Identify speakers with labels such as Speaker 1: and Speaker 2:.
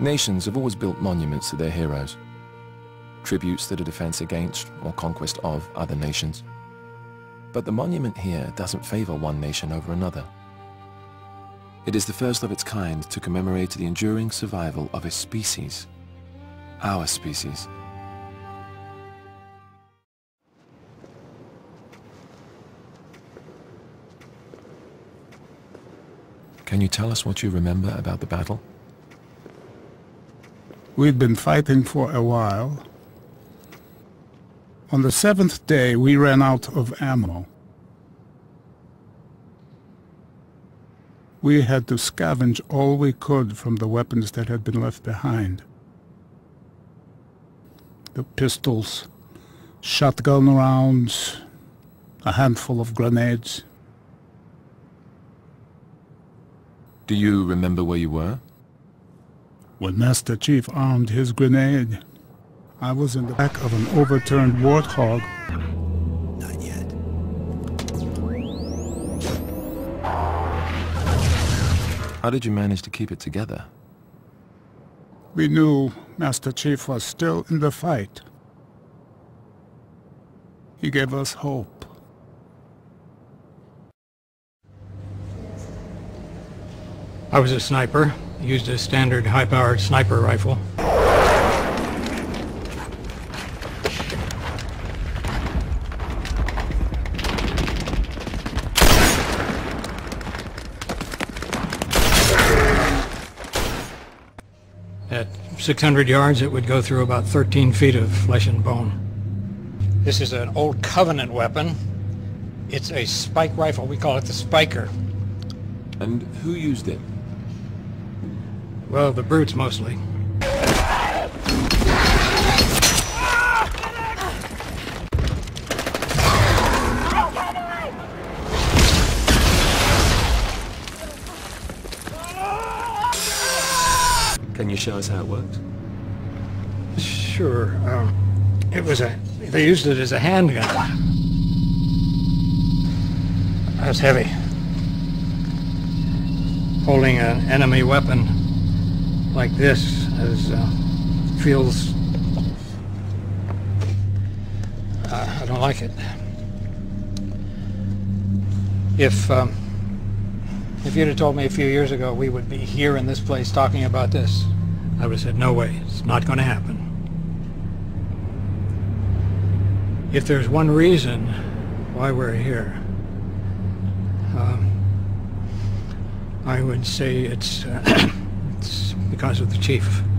Speaker 1: Nations have always built monuments to their heroes, tributes to the defense against or conquest of other nations. But the monument here doesn't favor one nation over another. It is the first of its kind to commemorate the enduring survival of a species. Our species. Can you tell us what you remember about the battle?
Speaker 2: We'd been fighting for a while. On the seventh day, we ran out of ammo. We had to scavenge all we could from the weapons that had been left behind. The pistols, shotgun rounds, a handful of grenades.
Speaker 1: Do you remember where you were?
Speaker 2: When Master Chief armed his grenade, I was in the back of an overturned warthog.
Speaker 3: Not yet.
Speaker 1: How did you manage to keep it together?
Speaker 2: We knew Master Chief was still in the fight. He gave us hope.
Speaker 4: I was a sniper, used a standard high-powered sniper rifle. At 600 yards, it would go through about 13 feet of flesh and bone. This is an old Covenant weapon. It's a spike rifle. We call it the Spiker.
Speaker 1: And who used it?
Speaker 4: Well, the brutes mostly.
Speaker 1: Can you show us how it worked?
Speaker 4: Sure. Um, it was a. They used it as a handgun. That was heavy. Holding an enemy weapon like this is uh, feels. Uh, I don't like it. If um, if you'd have told me a few years ago we would be here in this place talking about this, I would have said, no way, it's not going to happen. If there's one reason why we're here, um, I would say it's, uh, it's because of the chief.